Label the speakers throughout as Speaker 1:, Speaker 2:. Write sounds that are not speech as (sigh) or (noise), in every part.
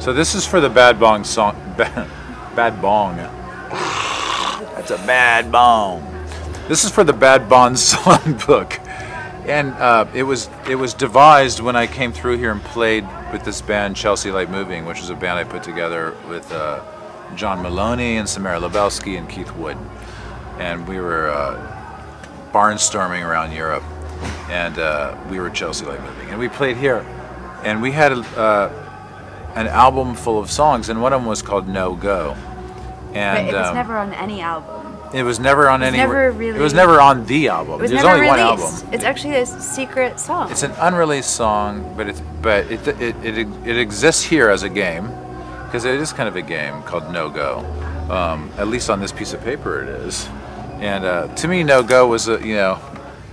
Speaker 1: So this is for the Bad Bong song. Bad, (laughs) bad Bong. That's a bad bong. This is for the Bad Bong (laughs) songbook, and uh, it was it was devised when I came through here and played with this band Chelsea Light Moving, which is a band I put together with uh, John Moloney and Samara Lubelski and Keith Wood, and we were uh, barnstorming around Europe, and uh, we were Chelsea Light Moving, and we played here, and we had uh, an album full of songs, and one of them was called No Go. And
Speaker 2: but it was
Speaker 1: um,
Speaker 2: never on any album.
Speaker 1: It was never on
Speaker 2: It was
Speaker 1: any.
Speaker 2: never really, It
Speaker 1: was never on the album.
Speaker 2: It was
Speaker 1: There's
Speaker 2: never
Speaker 1: only
Speaker 2: released.
Speaker 1: one album.
Speaker 2: It's actually a secret song.
Speaker 1: It's an unreleased song, but it's but it it it, it exists here as a game because it is kind of a game called No Go. Um, at least on this piece of paper, it is. And uh, to me, No Go was a you know.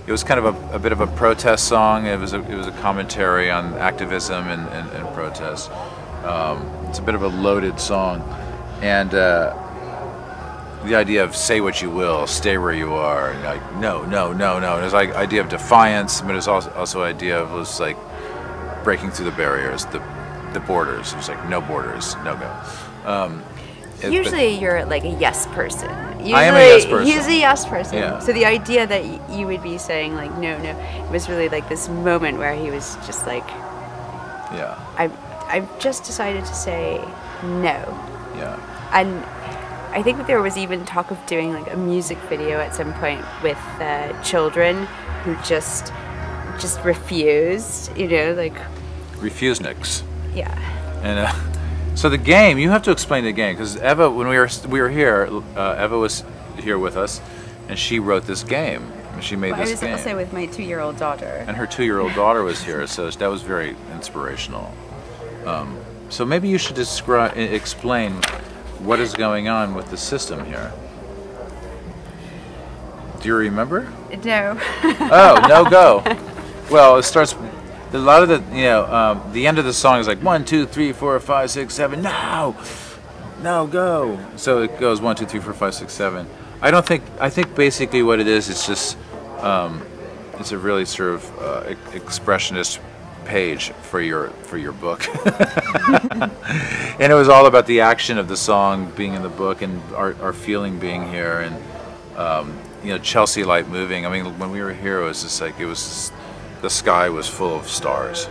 Speaker 1: It was kind of a, a bit of a protest song. It was a, it was a commentary on activism and, and, and protest. Um, it's a bit of a loaded song, and uh, the idea of say what you will, stay where you are, and like no, no, no, no. There's like idea of defiance, but it's also also idea of was like breaking through the barriers, the the borders. It was like no borders, no go. Um, it-
Speaker 2: Usually you're like a yes person. Usually,
Speaker 1: I am a yes person.
Speaker 2: He's a yes person.
Speaker 1: Yeah.
Speaker 2: So the idea that you would be saying like no, no, it was really like this moment where he was just like,
Speaker 1: yeah,
Speaker 2: I, I've just decided to say no,
Speaker 1: yeah,
Speaker 2: and I think there was even talk of doing like a music video at some point with uh, children who just, just refused. You know, like
Speaker 1: refuseniks.
Speaker 2: yeah.
Speaker 1: And uh, so the game, you have to explain the game because Eva, when we were we were here, uh, Eva was here with us, and she wrote this game. And she made
Speaker 2: Well, I
Speaker 1: this
Speaker 2: was
Speaker 1: game.
Speaker 2: also with my two-year-old daughter.
Speaker 1: and her two-year-old daughter was here, so that was very inspirational. Um, so maybe you should describe, explain what is going on with the system here. Do you remember?
Speaker 2: No. (laughs)
Speaker 1: Oh, no go. (laughs) Well, it starts. A lot of the, you know, um, the end of the song is like one, two, three, four, five, six, seven. No, no go. So it goes one, two, three, four, five, six, seven. I don't think. I think basically what it is, it's just, um, it's a really sort of uh, expressionist page for your for your book. (laughs) and it was all about the action of the song being in the book and our, our feeling being here and um, you know Chelsea light moving. I mean, when we were here, it was just like it was just, the sky was full of stars,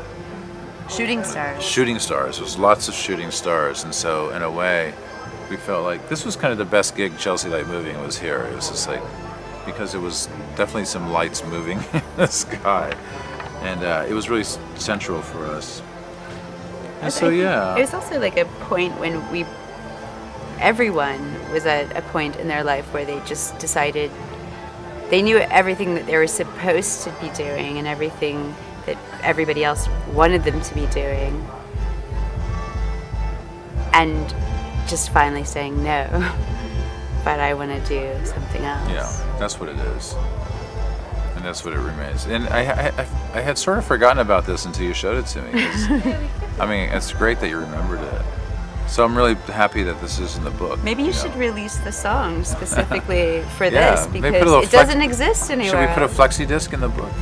Speaker 2: Shooting stars.
Speaker 1: shooting stars. There was lots of shooting stars, and so in a way, we felt like this was kind of the best gig Chelsea light moving was here. It was just like because it was definitely some lights moving (laughs) in the sky, and uh, it was really central for us. And so yeah,
Speaker 2: It was also like a point when we, everyone was at a point in their life where they just decided they knew everything that they were supposed to be doing and everything that everybody else wanted them to be doing. And just finally saying no, (laughs) but I want to do something else.
Speaker 1: Yeah, that's what it is. And that's what it remains. And I, I, I, I had sort of forgotten about this until you showed it to me. (laughs) I mean, it's great that you remembered it. So I'm really happy that this is in the book.
Speaker 2: Maybe you
Speaker 1: know.
Speaker 2: should release the song (laughs) specifically for
Speaker 1: Yeah,
Speaker 2: this
Speaker 1: maybe put a
Speaker 2: because it doesn't exist anywhere.
Speaker 1: Should we put a flexi disc in the book?